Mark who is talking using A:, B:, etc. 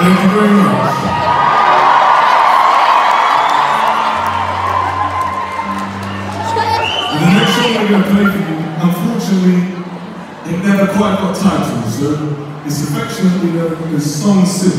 A: Thank you very much. The next song we're going to play for you, unfortunately, it never quite got titles, so it's affectionately known as Song Six.